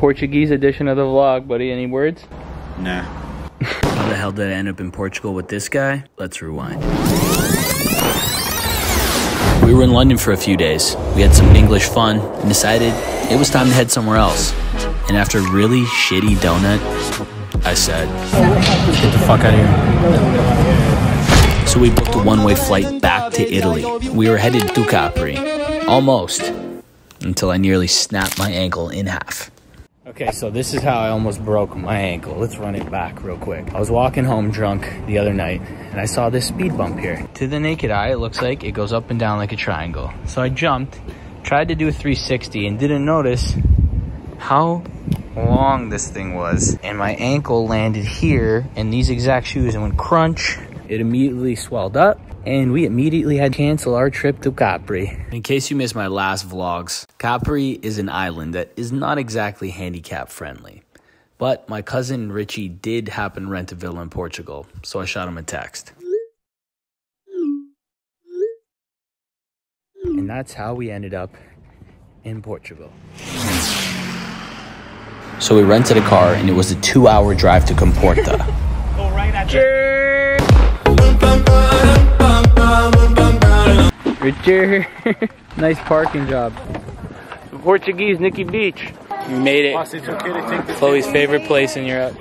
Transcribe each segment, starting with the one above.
Portuguese edition of the vlog, buddy. Any words? Nah. How the hell did I end up in Portugal with this guy? Let's rewind. We were in London for a few days. We had some English fun and decided it was time to head somewhere else. And after a really shitty donut, I said, Get the fuck out of here. So we booked a one way flight back to Italy. We were headed to Capri. Almost. Until I nearly snapped my ankle in half. Okay, so this is how I almost broke my ankle. Let's run it back real quick. I was walking home drunk the other night and I saw this speed bump here. To the naked eye, it looks like it goes up and down like a triangle. So I jumped, tried to do a 360 and didn't notice how long this thing was. And my ankle landed here in these exact shoes and went crunch. It immediately swelled up and we immediately had to cancel our trip to Capri. In case you missed my last vlogs, Capri is an island that is not exactly handicap friendly. But my cousin Richie did happen to rent a villa in Portugal, so I shot him a text. And that's how we ended up in Portugal. So we rented a car and it was a two hour drive to Comporta. Richard. nice parking job. Portuguese Nikki Beach. We made it. Chloe's favorite place in Europe.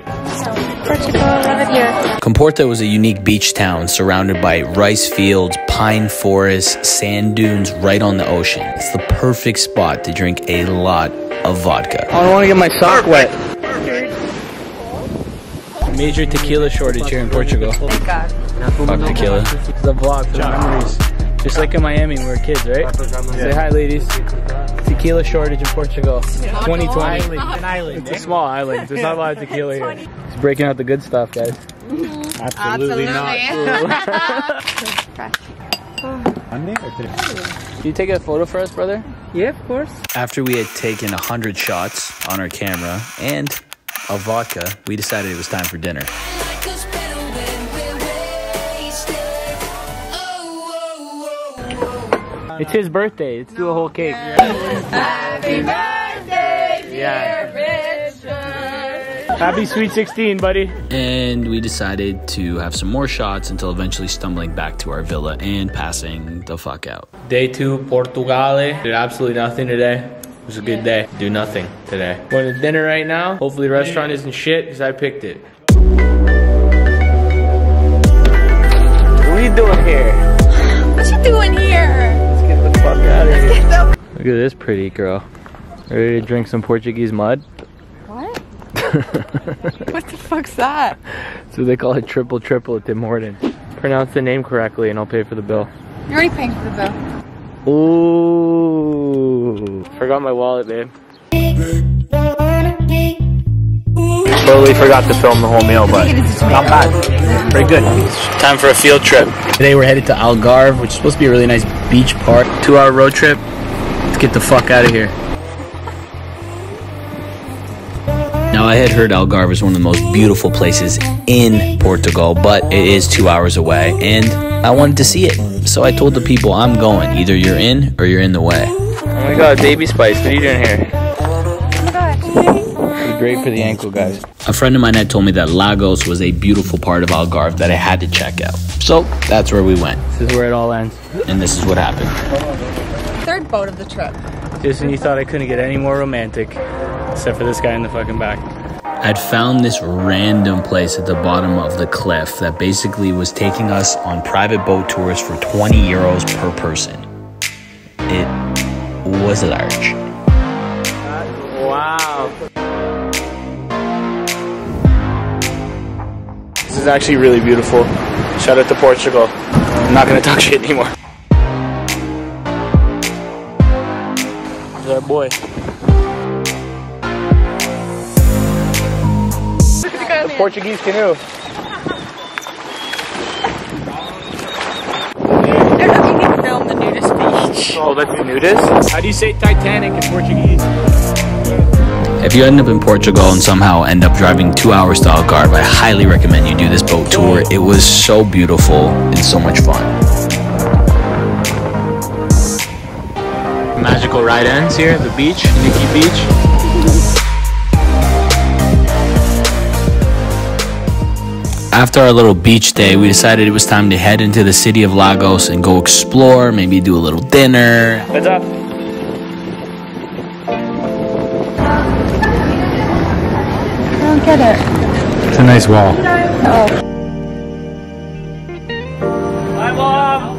Portugal, love it here. Comporta was a unique beach town surrounded by rice fields, pine forests, sand dunes right on the ocean. It's the perfect spot to drink a lot of vodka. I don't want to get my sock wet. Major tequila shortage here in Portugal. Thank God. Fuck tequila. This is a vlog for the memories. Just like in Miami when we were kids, right? Say hi, ladies. Tequila shortage in Portugal. 2020. An island. It's a small island. There's not a lot of tequila here. It's breaking out the good stuff, guys. Mm-hmm. Absolutely, not. Monday? Can you take a photo for us, brother? Yeah, of course. After we had taken 100 shots on our camera and a vodka, we decided it was time for dinner. It's his birthday. Let's do a whole cake. Happy birthday, dear Yeah. Richard. Happy Sweet 16, buddy. And we decided to have some more shots until eventually stumbling back to our villa and passing the fuck out. Day two, Portugale. Did absolutely nothing today. It was a good day. Do nothing today. Going to dinner right now. Hopefully the restaurant isn't shit because I picked it. What are you doing here? What you doing here? Let's get the fuck out of here. Look at this pretty girl. Ready to drink some Portuguese mud? What? what the fuck's that? So they call it triple triple at Tim Hortons. Pronounce the name correctly and I'll pay for the bill. You're already paying for the bill. Ooh. Forgot my wallet, babe. Totally forgot to film the whole meal, but not bad. Pretty good. Time for a field trip. Today we're headed to Algarve, which is supposed to be a really nice beach park. Two hour road trip. Let's get the fuck out of here. Now, I had heard Algarve is one of the most beautiful places in Portugal, but it is two hours away, and I wanted to see it. So I told the people I'm going. Either you're in or you're in the way. Oh my god, baby spice, what are you doing here? Great for the ankle, guys. A friend of mine had told me that Lagos was a beautiful part of Algarve that I had to check out. So that's where we went, This is where it all ends. and this is what happened. Third boat of the trip. Just when you thought I couldn't get any more romantic, except for this guy in the fucking back. I'd found this random place at the bottom of the cliff that basically was taking us on private boat tours for 20 euros per person. It was large. Is actually really beautiful. Shout out to Portugal. I'm not gonna talk shit anymore. There's our boy. The Portuguese canoe. I don't know if film the nudist beach. Oh, that's the nudist? How do you say Titanic in Portuguese? If you end up in Portugal and somehow end up driving two hours to Algarve, I highly recommend you do this boat tour. It was so beautiful and so much fun. Magical ride ends here at the beach, Nikki Beach. After our little beach day, we decided it was time to head into the city of Lagos and go explore, maybe do a little dinner. What's up? Nice wall. Hi, Mom.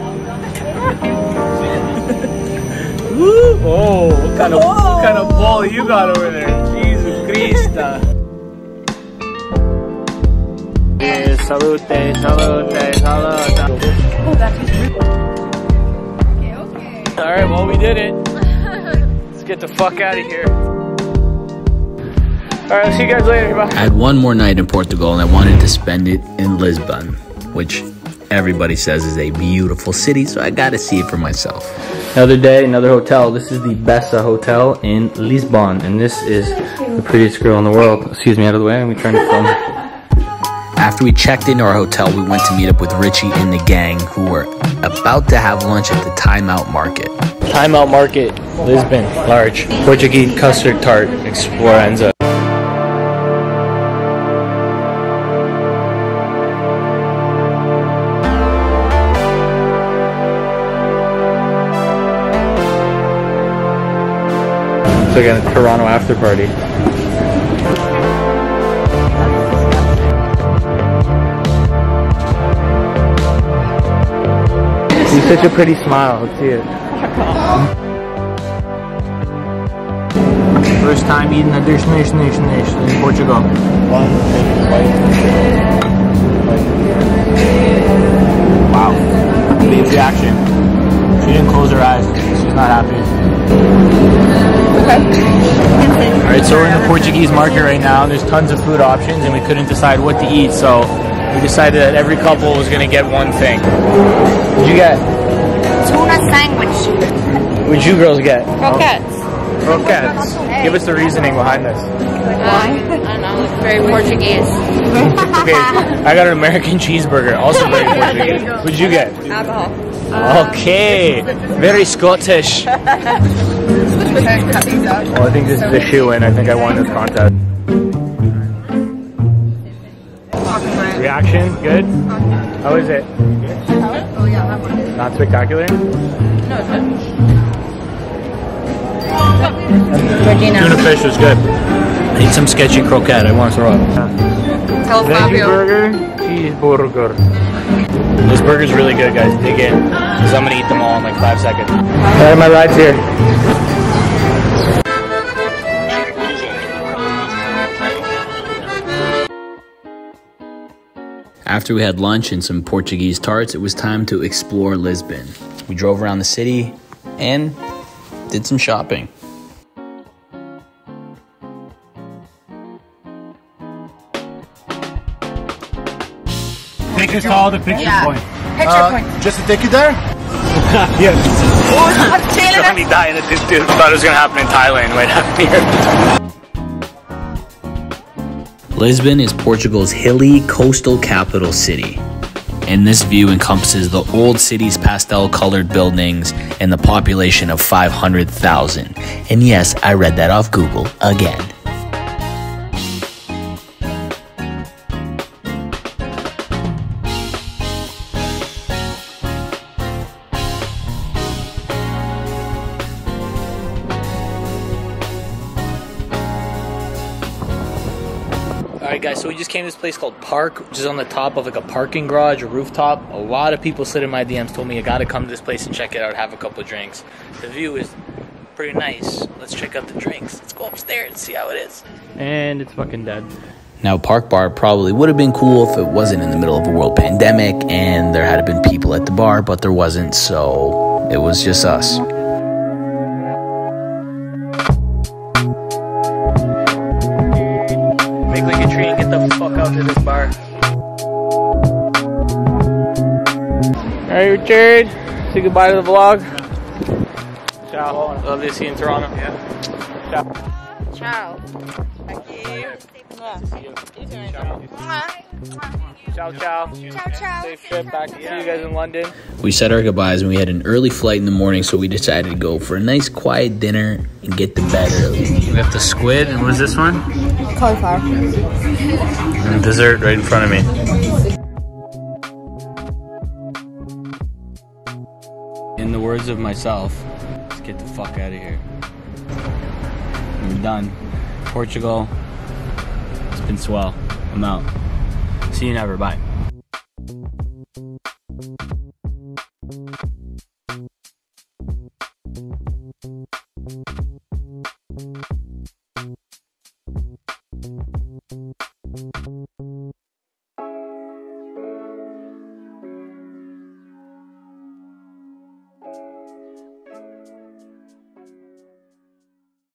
Oh, what kind of what kind of ball you got over there? Jesus Christ! Eh, salute, salute, salute. Okay, okay. All right, well we did it. Let's get the fuck out of here. All right, I'll see you guys later. Bye. I had one more night in Portugal and I wanted to spend it in Lisbon, which everybody says is a beautiful city, so I gotta see it for myself. Another day, another hotel. This is the Bessa Hotel in Lisbon, and this is the prettiest girl in the world. Excuse me, out of the way. Let me try to film. After we checked into our hotel, we went to meet up with Richie and the gang who were about to have lunch at the Timeout Market. Timeout Market, Lisbon, large. Portuguese custard tart, Exploranza. It's like a Toronto after party. You have such a pretty smile. Let's see it. First time eating a dish, dish, dish, dish in Portugal. Wow. Big reaction. She didn't close her eyes. She's not happy. Alright, so we're in the Portuguese market right now. There's tons of food options and we couldn't decide what to eat, so we decided that every couple was gonna get one thing. What'd you get? Tuna sandwich. What'd you girls get? Croquettes. Croquettes. Give us the reasoning behind this. I don't know, it's very Portuguese. Okay, I got an American cheeseburger, also very Portuguese. What'd you get? Alcohol. Uh, okay, very Scottish. Oh, I think this is the shoe in. I think I won this contest. Reaction? Good? How is it? Not spectacular? Tuna fish was good. I need some sketchy croquette. I want to throw up. Tell Veggie Fabio. burger, cheeseburger. This burger's really good, guys. Dig in. Because I'm going to eat them all in like five seconds. Alright, my ride's here. After we had lunch and some Portuguese tarts, it was time to explore Lisbon. We drove around the city and did some shopping. Take us all the picture Yeah. point. Picture uh, point. Just to take you there? Yes. I'm feeling Johnny it. dying. This dude thought it was going to happen in Thailand. Might happen here. Lisbon is Portugal's hilly coastal capital city. And this view encompasses the old city's pastel colored buildings and the population of 500,000. And yes, I read that off Google again. This place called Park, which is on the top of like a parking garage or rooftop. A lot of people slid in my DMs, told me I gotta come to this place and check it out, have a couple of drinks. The view is pretty nice. Let's check out the drinks. Let's go upstairs and see how it is. And it's fucking dead. Now, Park Bar probably would have been cool if it wasn't in the middle of a world pandemic and there had been people at the bar, but there wasn't, so it was just us. Alright, Richard. Say goodbye to the vlog. Ciao. Love to see you in Toronto. Yeah. Ciao. Ciao. Ciao, ciao. Ciao, ciao. Safe trip back. See you guys in London. We said our goodbyes and we had an early flight in the morning, so we decided to go for a nice quiet dinner and get to bed early. We have the squid, and what is this one? Cauliflower. And dessert right in front of me. In the words of myself, let's get the fuck out of here. We're done. Portugal. It's been swell. I'm out. See you never. Bye.